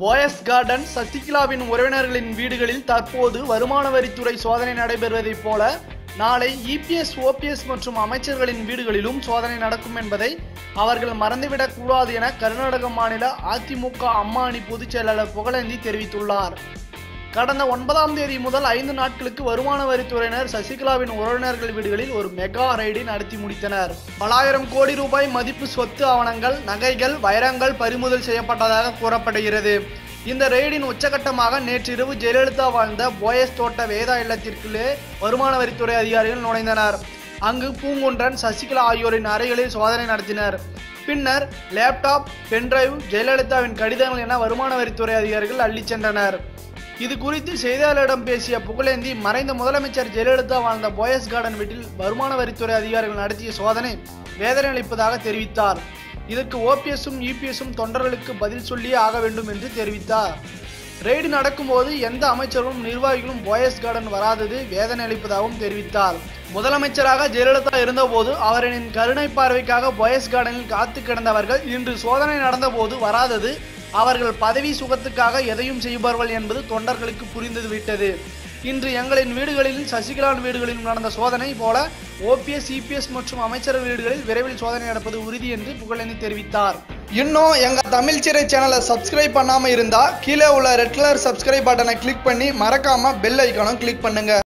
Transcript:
Poes garden சசிகலாவின் உறவினர்களின் வீடுகளில் தற்போது வருமான வரித்துறை சோதனை நடைபெறுவதைப் போல நாளை இபிஎஸ் ஓபிஎஸ் மற்றும் அமைச்சர்களின் வீடுகளிலும் சோதனை நடக்கும் என்பதை அவர்கள் மறந்துவிடக் கூடாது என கர்நாடக மாநில அதிமுக அம்மா அணி பொதுச் செயலாளர் புகழேந்தி தெரிவித்துள்ளார். கடந்த ஒன்பதாம் தேதி முதல் ஐந்து நாட்களுக்கு வருமான வரித்துறையினர் சசிகலாவின் உறவினர்கள் வீடுகளில் ஒரு மெகா ரைடை நடத்தி முடித்தனர். பலாயிரம் கோடி ரூபாய் மதிப்பு சொத்து ஆவணங்கள் நகைகள் வைரங்கள் பறிமுதல் செய்யப்பட்டதாக கூறப்படுகிறது. இந்த ரெய்டின் உச்சகட்டமாக நேற்றிரவு ஜெயலலிதா வாழ்ந்த போயஸ் தோட்ட வேதா இல்லத்திற்குள்ளே வருமான வரித்துறை அதிகாரிகள் நுழைந்தனர். அங்கு பூங்குன்றன் சசிகலா ஆகியோரின் அறைகளில் சோதனை நடத்தினர். பின்னர் லேப்டாப் பென்டிரைவ் ஜெயலலிதாவின் கடிதங்கள் என வருமான வரித்துறை அதிகாரிகள் அள்ளிச் சென்றனர். இது குறித்து செய்தியாளரிடம் பேசிய புகழேந்தி மறைந்த முதலமைச்சர் ஜெயலலிதா வாழ்ந்த போயஸ் கார்டன் வீட்டில் வருமான வரித்துறை அதிகாரிகள் நடத்திய சோதனை வேதனை அளிப்பதாக தெரிவித்தார். இதற்கு ஓபிஎஸும் யூபிஎஸும் தொண்டர்களுக்கு பதில் சொல்லியே ஆக வேண்டும் என்று தெரிவித்தார். ரெய்டு நடக்கும்போது எந்த அமைச்சரும் நிர்வாகிகளும் போயஸ் கார்டன் வராதது வேதனை அளிப்பதாகவும் தெரிவித்தார். முதலமைச்சராக ஜெயலலிதா இருந்தபோது அவரின் கருணை பார்வைக்காக போயஸ் கார்டனில் காத்து கிடந்தவர்கள் இன்று சோதனை நடந்தபோது வராதது அவர்கள் பதவி சுகத்துக்காக எதையும் செய்வார்கள் என்பது தொண்டர்களுக்கு புரிந்து விட்டது இன்று எங்களின் வீடுகளிலும் சசிகலான் வீடுகளிலும் நடந்த சோதனை போல ஓபிஎஸ் சிபிஎஸ் மற்றும் அமைச்சர் வீடுகளில் விரைவில் சோதனை நடப்பது உறுதி என்று புகழேந்தி தெரிவித்தார். இன்னும் எங்கள் தமிழ் சிறை சேனலை சப்ஸ்கிரைப் பண்ணாமல் இருந்தால் கீழே உள்ள ரெட் கலர் சப்ஸ்கிரைப் பட்டனை கிளிக் பண்ணி மறக்காமல் பெல் ஐக்கானும் கிளிக் பண்ணுங்கள்